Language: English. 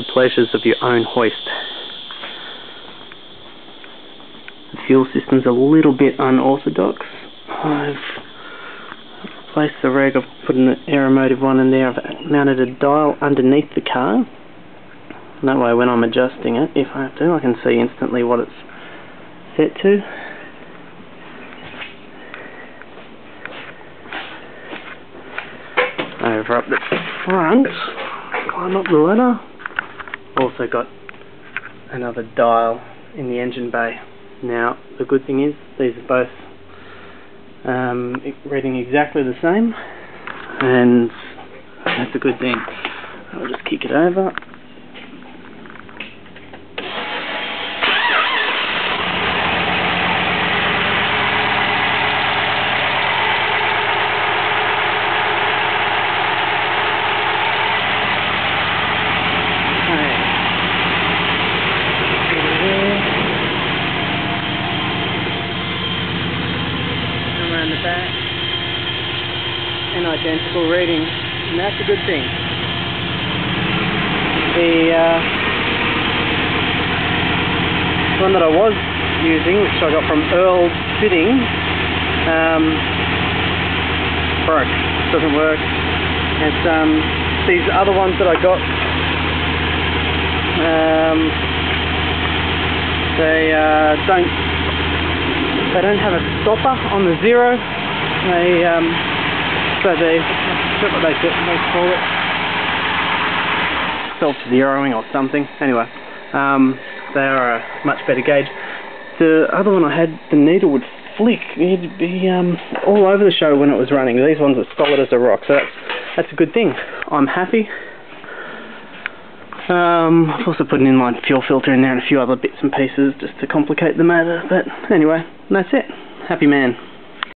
the pleasures of your own hoist. The fuel system's a little bit unorthodox. I've placed the reg, I've put an aeromotive one in there, I've mounted a dial underneath the car. That way when I'm adjusting it, if I have to, I can see instantly what it's set to. Over up the front, climb up the ladder. Also got another dial in the engine bay. Now, the good thing is, these are both um, reading exactly the same, and that's a good thing. I'll just kick it over. Around the back. And identical reading and that's a good thing. The uh, one that I was using which I got from Earl's Fitting um, broke. Doesn't work. It's um, these other ones that I got um, they uh, don't they don't have a stopper on the zero. They um, so they what they, they call it self zeroing or something. Anyway, um, they are a much better gauge. The other one I had, the needle would flick. It'd be um, all over the show when it was running. These ones are solid as a rock, so that's that's a good thing. I'm happy. Um, I've also put an inline fuel filter in there and a few other bits and pieces just to complicate the matter, but anyway, that's it. Happy man.